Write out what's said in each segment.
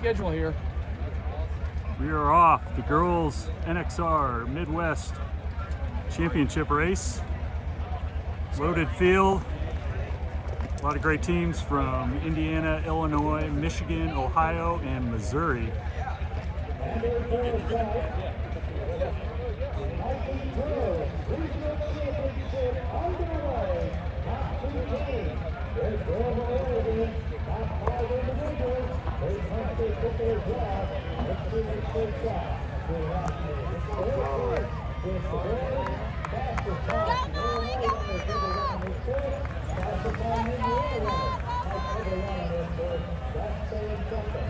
schedule here. We are off the girls NXR Midwest Championship race. Loaded field. A lot of great teams from Indiana, Illinois, Michigan, Ohio, and Missouri. That's so something.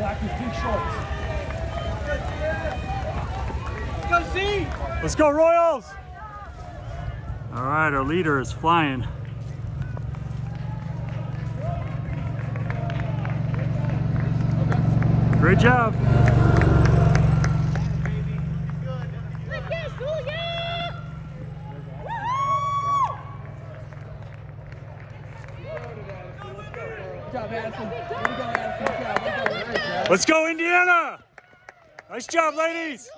Black, with pink shorts. Go see. Let's go, Royals! All right, our leader is flying. Great job. Good job, Addison. Way to go, Addison. Good job. Way to go. Way to go. Let's go, Indiana! Nice job, ladies.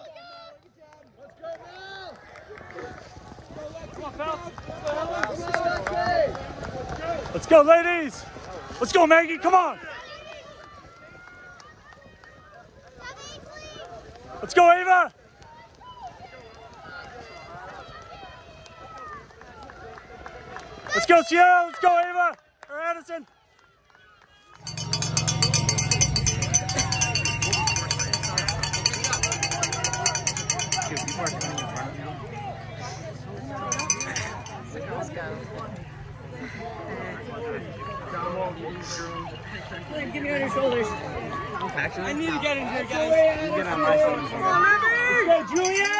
Let's go, ladies. Let's go, Maggie. Come on. Let's go, Ava. Let's go, Sierra. Let's go, Ava. Or Addison. Give me on your shoulders. Actually, I need to get in here, guys. get on my shoulders. Let's go, Julia.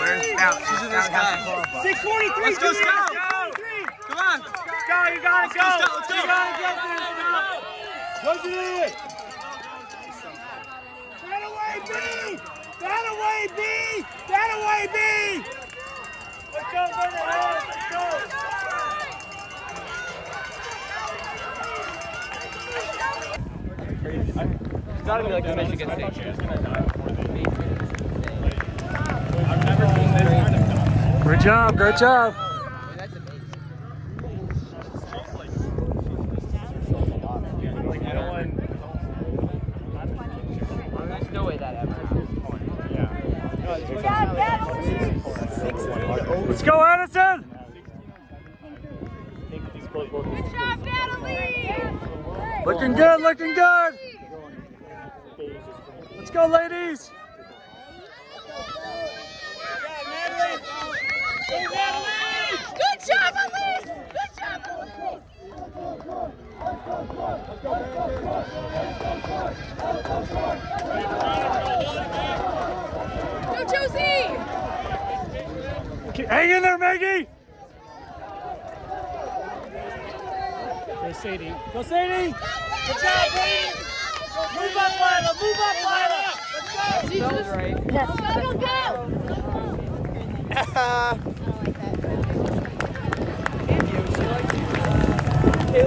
Where's Scout? She's in the sky. 643. Let's go, Scout. Come on. Go, you gotta Let's go. go, Scout, let's go. You gotta get this. Go, Julia. That away, B. That away, B. That away, B. Let's go, Bernard. Let's go. It's gotta be like the Michigan State. Great job. Great job. There's no way that ever happened. Let's go, Addison. Good job, Natalie! Looking good. Looking good. Let's go, ladies. Good job, Elise! Good job, Elise! Go, Josie! Hang in there, Maggie. Go, Sadie. Go, Sadie. Good job, Sadie. Move up, Lila. Move up, Lila. Let's go. That was right. Go, go, go!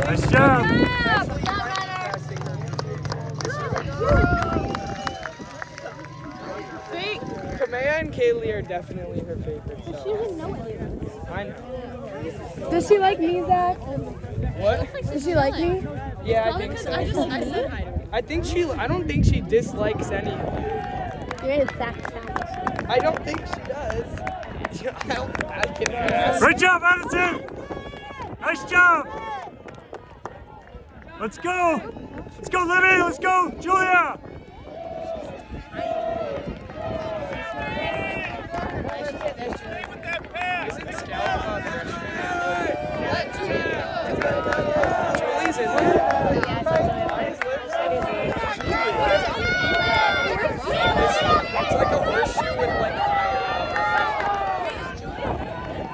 Nice job. Kamea and Kaylee are definitely her favorites. So. I know. Does she like me, Zach? What? Does she like me? Yeah, I think so. I just, I said hi. I think she. I don't think she dislikes any. You made Zach sound. I don't think she does. I don't. I can ask. Great job, Addison. Nice job. Let's go. Let's go, Libby. Let's go, Julia. Julie's in there. It's like a horseshoe with like fire.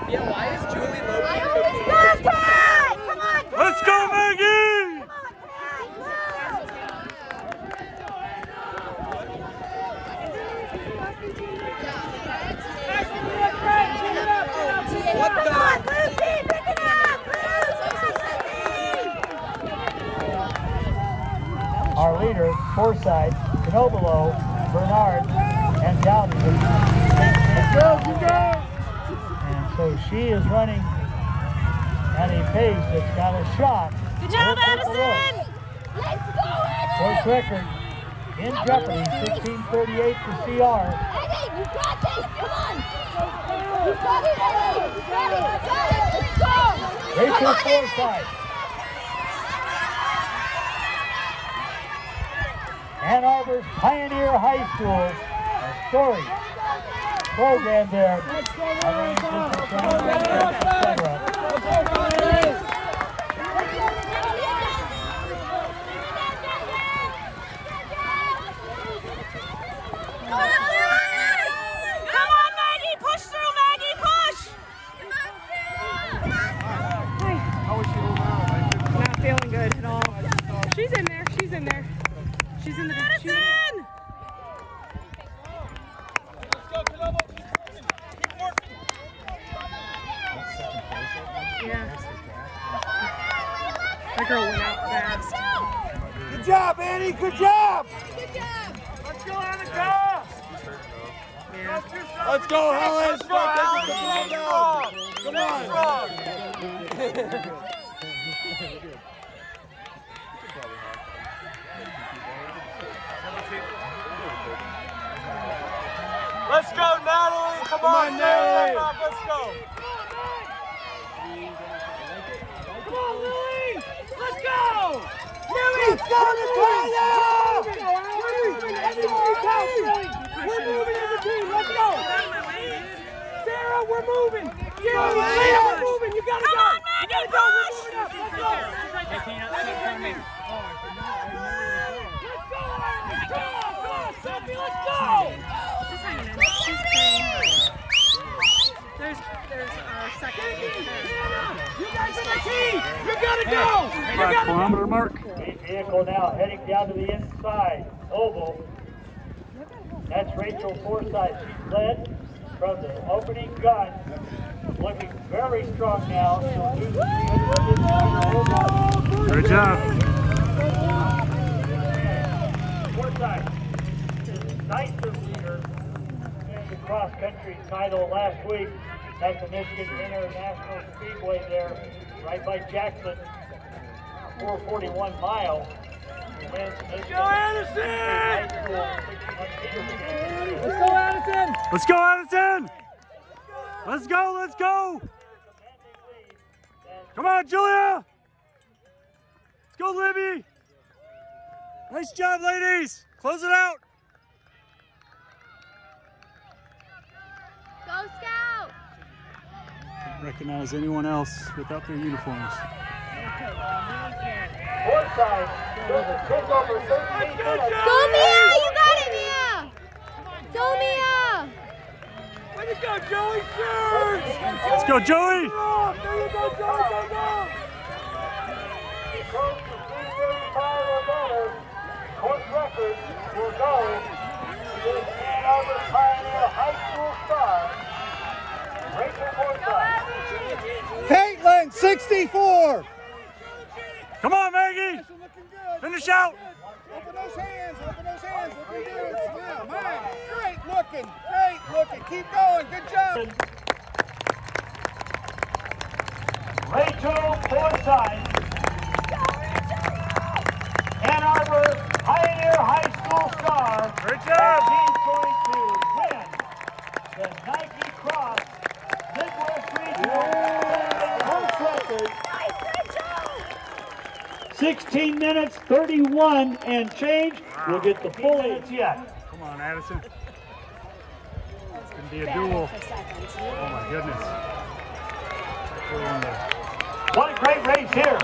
Yeah, why is Julie Logan cooking? Let's go, Maggie. What the? Our leader, Forsyth, Knoblauch, Barnard, and Dowty. Go, go! And so she is running at a pace that's got a shot. Good job, We'll take a look. Addison! Let's go, Course record in jeopardy, 1638 to CR. Eddie, you got this! Come on! You got it, Eddie! It! You got it! Let's go! Rachel Come on, Forsyth. Ann Arbor's Pioneer High School, a story program there. etc. Come on, Maggie! Push through, Maggie! Push! Not feeling good at all. She's in there. She's in there. She's in the. She's in Yeah. That went out fast. Good job, Annie. Good job. Let's go, Annika. Let's go, Helen. Let's go, Helen. Come on. Let's go, Natalie. Come, on, Natalie. Let's go. Come on, Lily. Let's go. Lily, let's go, Natalia. We're moving as a team. We're moving as a team. Let's go. Sarah, we're moving. Sarah, Leah, we're moving. You gotta Come go. on, Maggie, You gotta go. We're push. moving up. Let's go. Let's go, Aaron. Let's go. Come on, Sophie. Let's go. She's hanging in. She's clean. There's, there's our second. You guys are the team. You gotta go. You Five gotta go. kilometer mark. The vehicle now heading down to the inside, oval. That's Rachel Forsyth. She's led from the opening gun. Looking very strong now. She'll do the 300 oval. Great job. Forsyth is leader in the cross-country title last week at the Michigan International Speedway there, right by Jackson, 441 mile. Wins Michigan Go, Anderson! High School 1600 Let's go, Addison. Let's go, Addison. Let's go. Let's go. Come on, Julia. Let's go, Libby. Nice job, ladies. Close it out. Go, Scout! Recognize anyone else without their uniforms. Forsyth does a kick over 13. Go, Mia! You got it, Mia! Go, Mia! Way to go, Joey. Sure. Let's go, Joey. There you go, Joey. Go, go. Coach the 335 or better. Record will go to the Ann Pioneer High School star, Rachel Forsyth. Caitlin, 64. Come on, Maggie. Finish out. Open those hands. Open those hands. Looking good. Smile. Mine. Great looking. Great looking. Keep going. Good job. Rachel Forsyth. Ann Arbor Pioneer High School star. Great job. 1922 wins the Nike Cross Midwest Regional course record. 16 minutes, 31 and change. We'll get the full eight yet. Come on, Addison. It's gonna be a duel. Oh my goodness. We're in the- What a great race here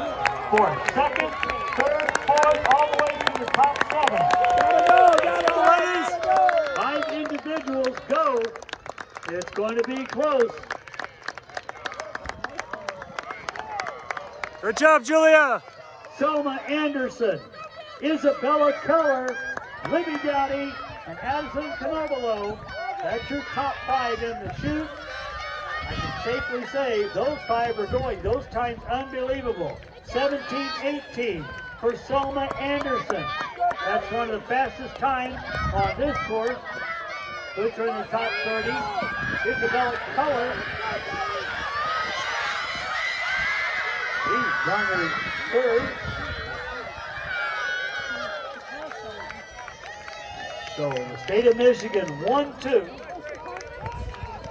for second, third, fourth, all the way to the top seven. Five individuals go. It's going to be close. Good job, Julia. Selma Anderson, Isabella Keller, Libby Dowty, and Addison Knoblauch. That's your top five in the shoot. I can safely say those five are going. Those times unbelievable. 17-18 for Selma Anderson. That's one of the fastest times on this course. Puts her in the top 30. Isabella Keller. He's run her third. So the state of Michigan, 1-2.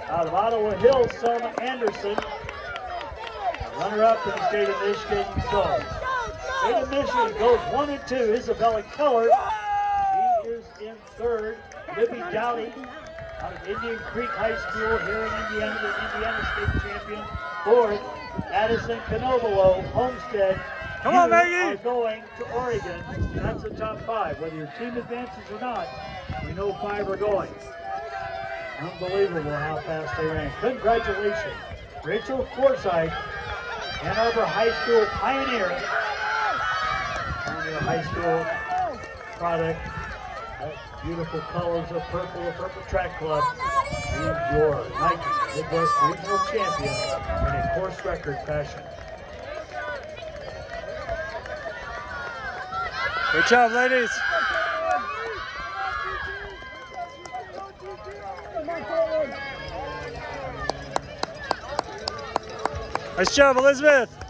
Out of Ottawa Hills, Selma Anderson. Runner-up in the state of Michigan. So state of Michigan goes 1 and 2. Isabella Keller. She is in third. Libby Dowty out of Indian Creek High School here in Indiana, the Indiana state champion. Fourth, Addison Knoblauch, Homestead. Come on, You Maggie. are going to Oregon. That's the top five. Whether your team advances or not, we know five are going. Unbelievable how fast they ran. Congratulations. Rachel Forsyth, Ann Arbor High School pioneer. Pioneer High School product. Beautiful colors of purple, the Purple Track Club. Your Nike Midwest Regional Champion in a course record fashion. Good job, ladies. Nice job, Elizabeth.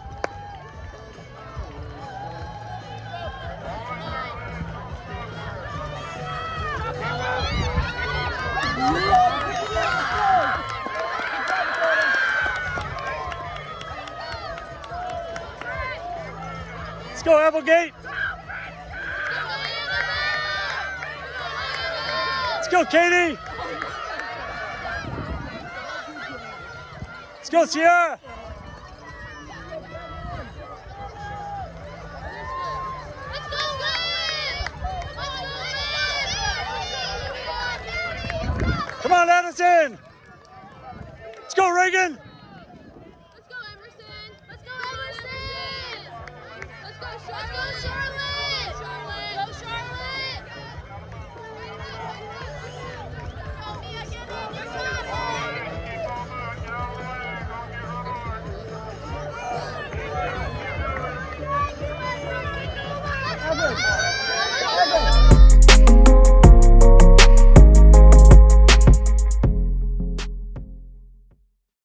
Let's go, Katie. Let's go, Sierra. Come on, Addison. Let's go, Reagan.